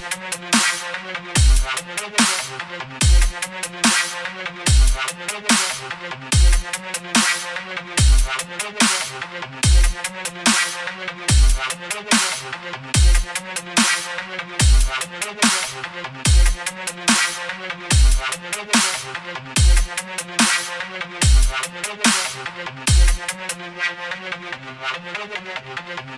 I'm gonna go get some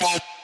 Bye.